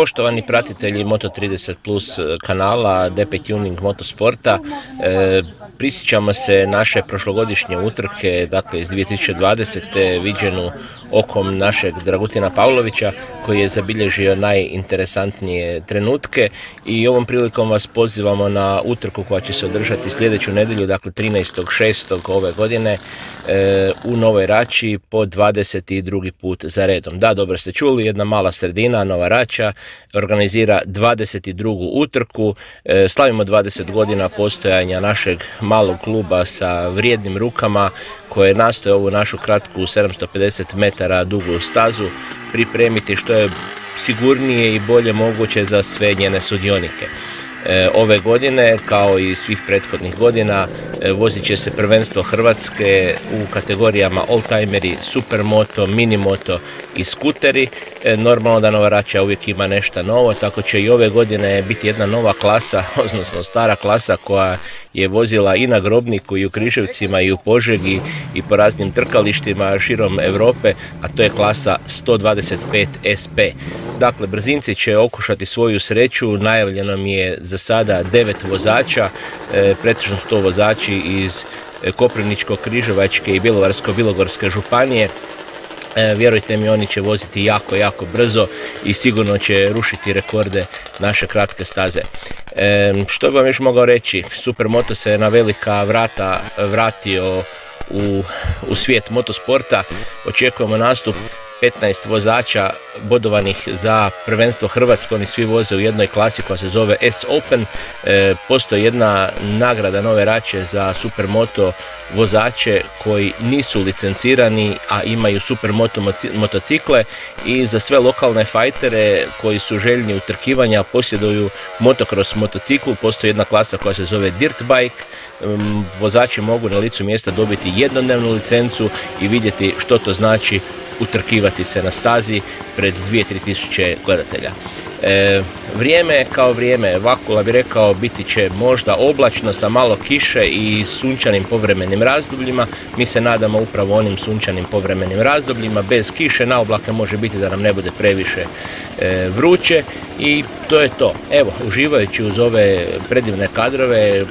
Poštovani pratitelji Moto30 Plus kanala DP Tuning Motosporta, e, prisjećamo se naše prošlogodišnje utrke, dakle iz 2020. viđenu okom našeg Dragutina Pavlovića koji je zabilježio najinteresantnije trenutke i ovom prilikom vas pozivamo na utrku koja će se održati sljedeću nedjelju, dakle 13.6. ove godine e, u Novoj Rači po 22. put za redom. Da, dobro ste čuli, jedna mala sredina, Nova Rača, organizira 22. utrku, e, slavimo 20 godina postojanja našeg malog kluba sa vrijednim rukama koje nastoje ovu našu kratku 750 metara dugu stazu pripremiti što je sigurnije i bolje moguće za sve njene sudionike. E, ove godine, kao i svih prethodnih godina, e, vozit će se prvenstvo Hrvatske u kategorijama oldtimeri, supermoto, minimoto i skuteri. E, normalno da Nova Rača uvijek ima nešto novo, tako će i ove godine biti jedna nova klasa, odnosno stara klasa koja je vozila i na Grobniku i u Križevcima i u Požegi i po raznim trkalištima širom Europe, a to je klasa 125 SP. Dakle, brzinci će okušati svoju sreću, najavljeno mi je za sada devet vozača, e, pretežno su to vozači iz Koprivničko-Križevačke i Bjelovarsko-Bilogorske županije. E, vjerujte mi, oni će voziti jako, jako brzo i sigurno će rušiti rekorde naše kratke staze. E, što bi vam još mogao reći, Supermoto se na velika vrata vratio u, u svijet motosporta. Očekujemo nastup 15 vozača bodovanih za prvenstvo Hrvatsko, oni svi voze u jednoj klasi koja se zove S Open. E, postoji jedna nagrada Nove Rače za supermoto vozače koji nisu licencirani, a imaju supermoto motocikle i za sve lokalne fajtere koji su željni utrkivanja posjeduju motocross motociklu. Postoji jedna klasa koja se zove Dirt Bike. Vozači mogu na licu mjesta dobiti jednodnevnu licencu i vidjeti što to znači utrkivati se na stazi pred 2-3 tisuće gledatelja. E, vrijeme kao vrijeme, Vakula bi rekao biti će možda oblačno sa malo kiše i sunčanim povremenim razdobljima. Mi se nadamo upravo onim sunčanim povremenim razdobljima. Bez kiše na oblake može biti da nam ne bude previše e, vruće i to je to. Evo, uživajući uz ove predivne kadrove,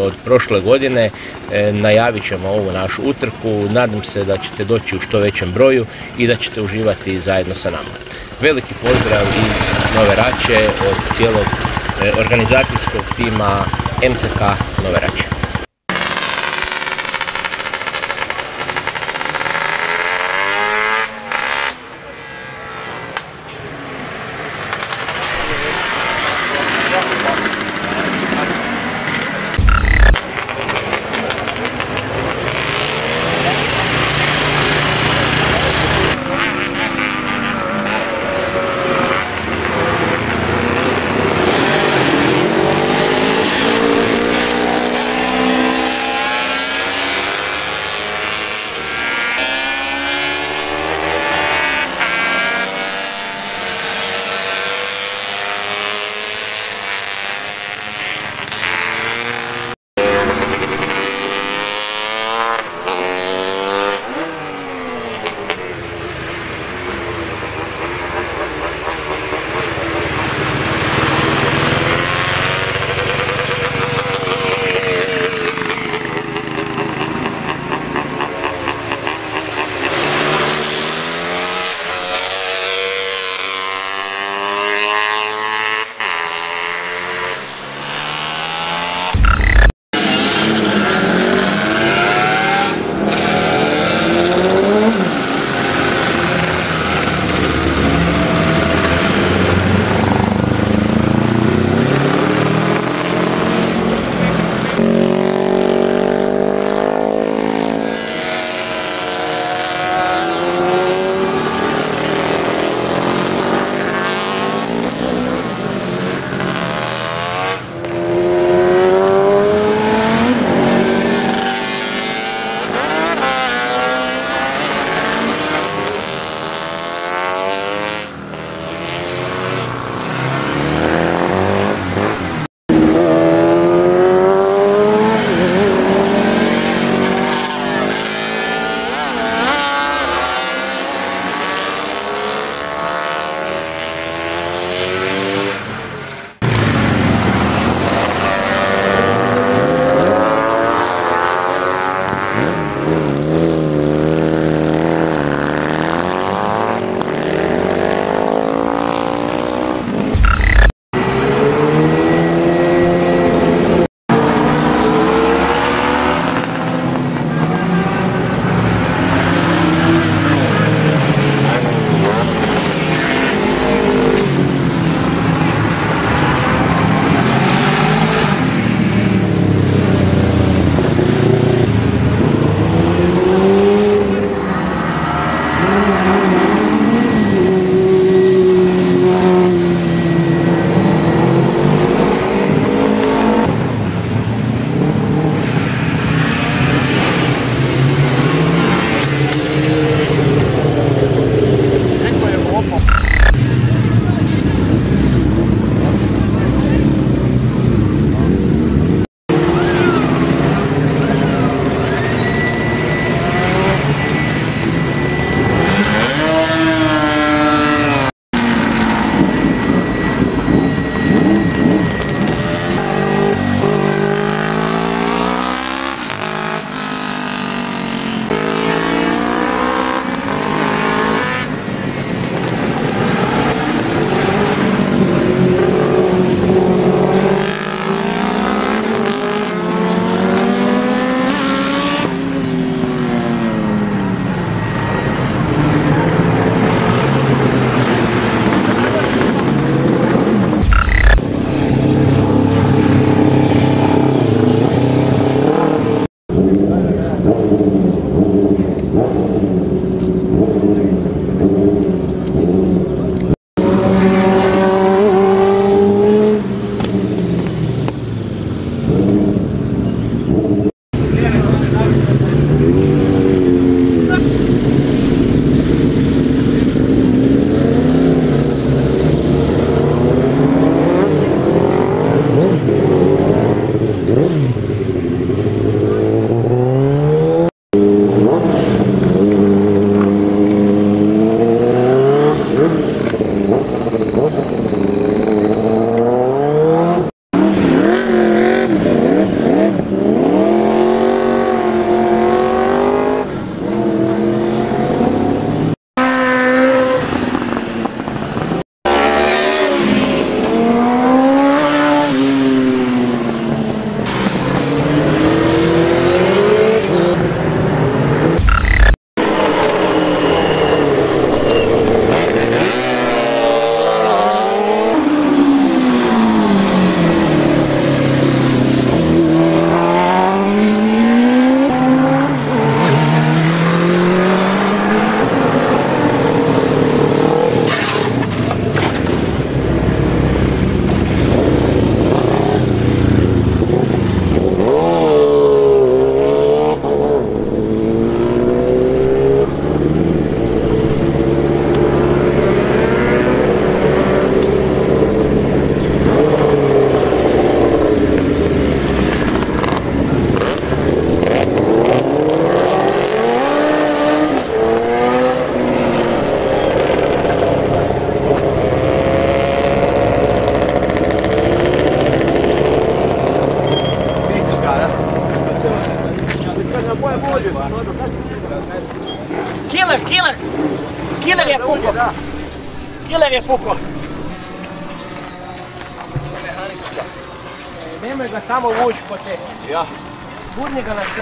od prošle godine. E, najavit ćemo ovu našu utrku. Nadam se da ćete doći u što većem broju i da ćete uživati zajedno sa nama. Veliki pozdrav iz Nove Rače od cijelog e, organizacijskog tima MCK Nove Rače.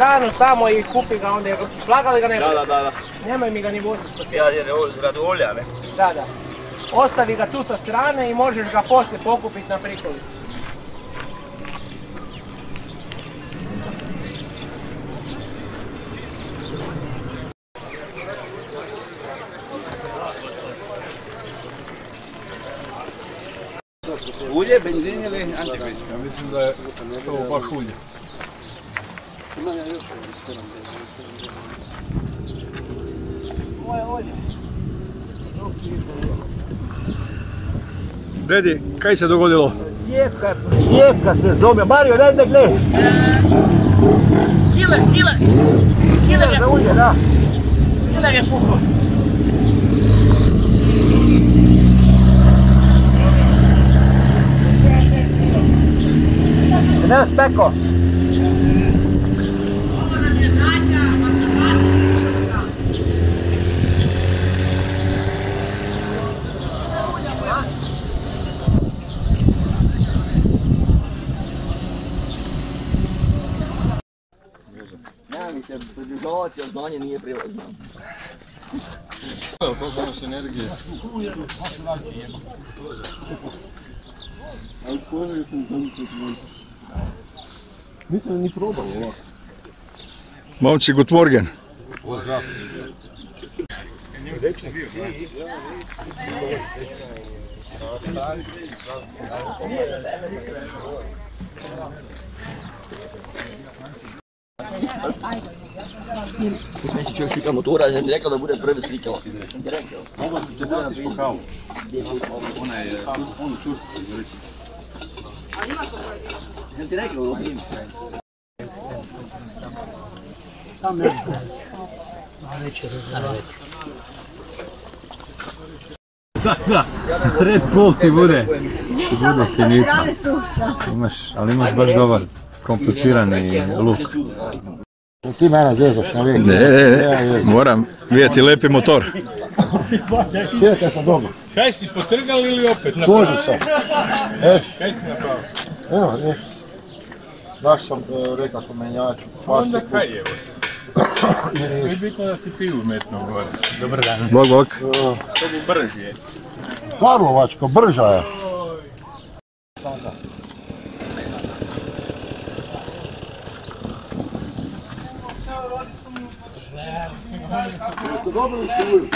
Stranu tamo i kupi ga onda. Slagali ga ne Da, da, da, da. Nemoj mi ga ni voziti. Ja jer je ovo radi olja, ne? Da, da. Ostavi ga tu sa strane i možeš ga poslije pokupiti na prikolicu. Ulje, benzin ili antifriz? Ja mislim da je to baš ulje. Ovo je olje. Dedi, kaj se dogodilo? Cijepka, cijepka se zlomio. Mario, daj da gledaj. Kiler, kiler! Kiler je Ulje, da. Kiler je pukao. Ne, speko. Nema mi se približavati, jer znanje nije prilazno. Koliko imaš energije? Nisam ni probao ovako. Momci, good morgen. Neći čovjek slika motora, ja sam rekao da bude prvi rekao. Mogu ti se bude na kavu. Ona je, onu čustu, Sam ti rekao, ovo ima. Da, da. Red Bull ti bude. Ti bude finita. Imaš, ali imaš baš dobar, komplicirani luk. Ti mene zezaš, ne vidim. Ne, ne, ne. Moram vidjeti lepi motor. Pijete sam doma. Kaj si potrgali ili opet na Tuži se. Eš, Kaj si napravio? evo, ništa. Znaš sam, e, rekao sam menjaču. Onda kaj je ovo? Je bitno da si pivu metnuo gore. Dobar dan. Bog, bog. E, To bi brži je. Karlovačko, brža je. To dobro učuju.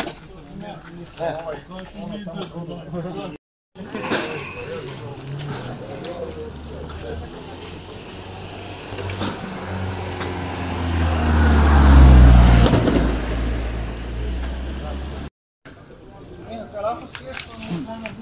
Ela lá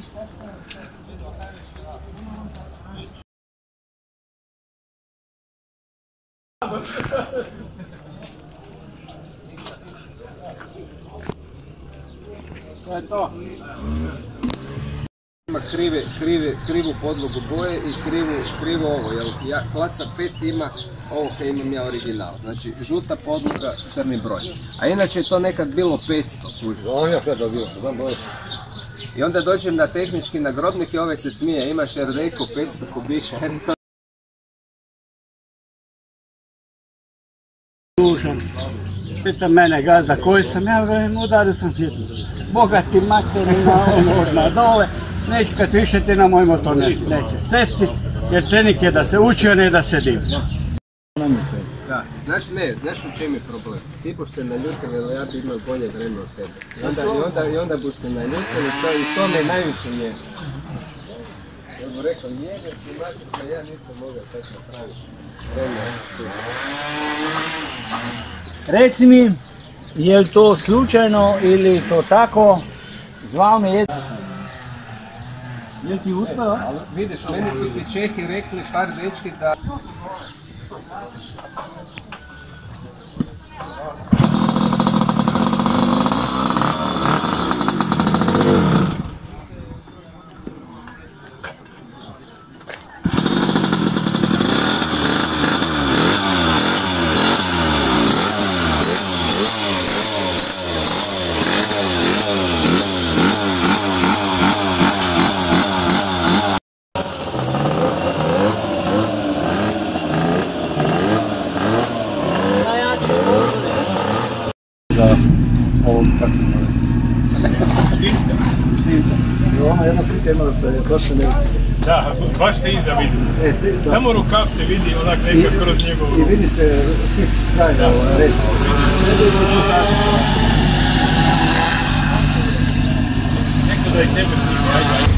ima krive, krive, krivu podlogu boje i krivu, krivo ovo, jel ja, klasa 5 ima ovo kaj imam ja original, znači žuta podloga, crni broj. A inače je to nekad bilo 500 kužiš. On je sve dobio, znam bolje. I onda dođem na tehnički na grobnik i ovaj se smije, imaš RD-ku 500 kubika, jer to Pita mene gazda koji sam, ja velim udario sam hitno. Bogati materina, ono odmah dole, neće kad više ti na moj motor ne, neće sesti, jer trening je da se uči, a ne da se divi. Da, znaš ne, znaš u čem je problem? Ti boš se naljutio jer ja bi imao bolje vreme od tebe. I onda, i onda, i onda boš se naljutio i to, i to me najviše je. Ja bih rekao, jebe ti mater, pa ja nisam mogao tako napraviti. Vreme. Reci mi, je li to slučajno ili to tako? Zvao me. Je li ti uspio? Vidiš, meni su ti Čehi rekli par dečki da ptica. I ona jedna slika imala se baš ne... Da, baš se iza vidi. E, Samo rukav se vidi onak neka kroz njegovu... I vidi se sic kraj da. Ovaj, red. Neko da i tebe snima, ajde.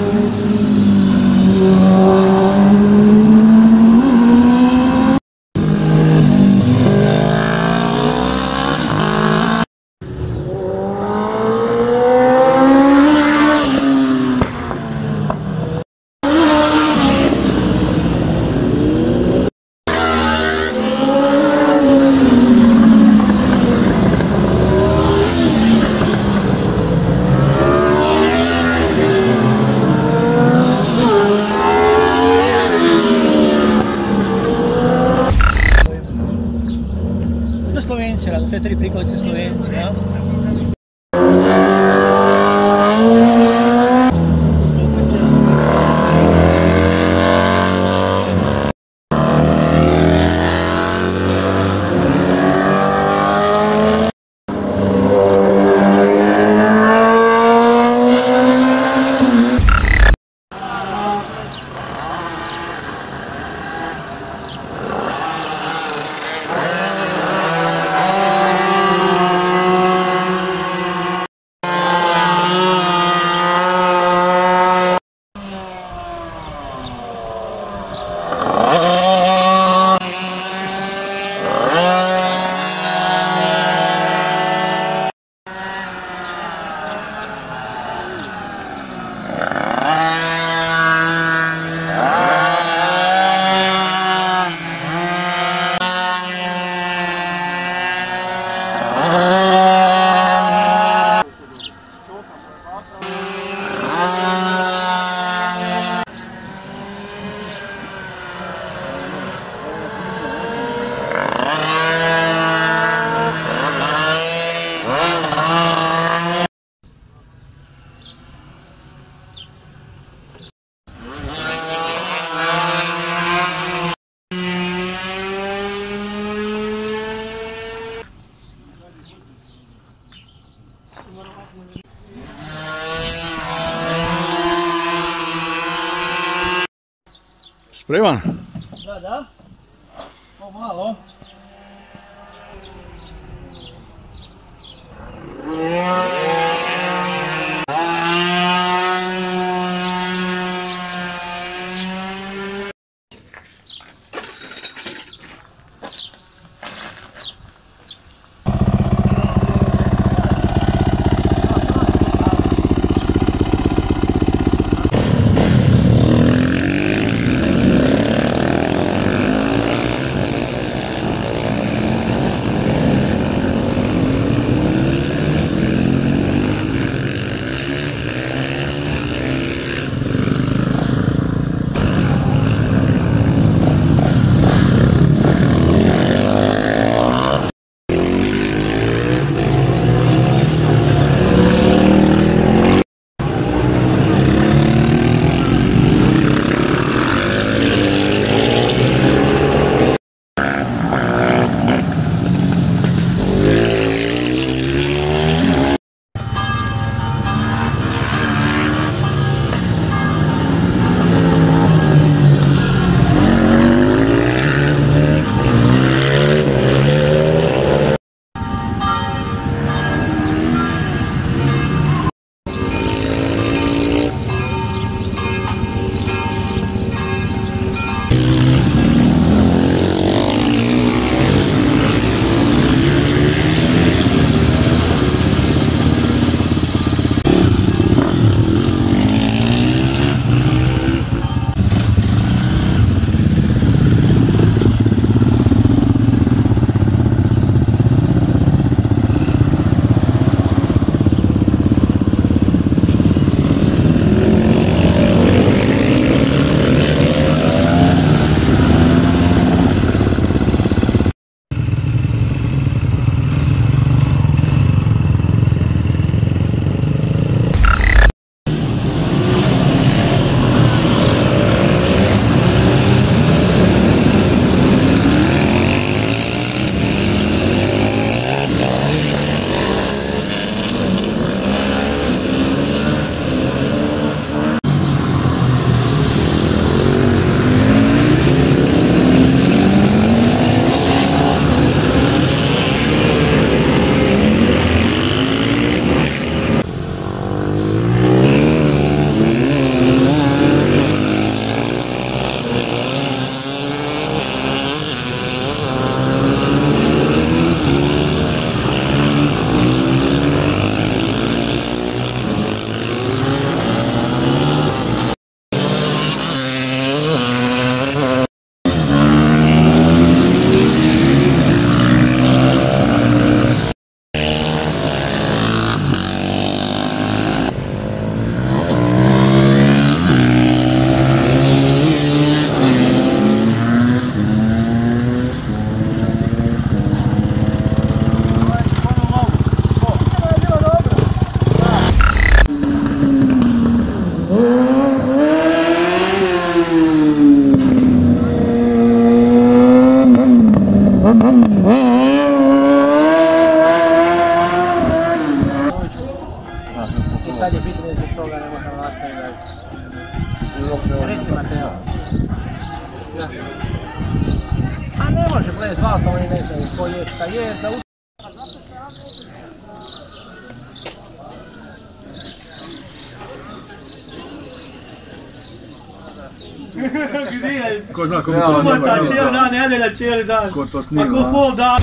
Ajde. prueban. Ko zna ko bi to Subota, cijeli dan, nedelja, cijeli dan. Ko to snima, Ako a? pol dan.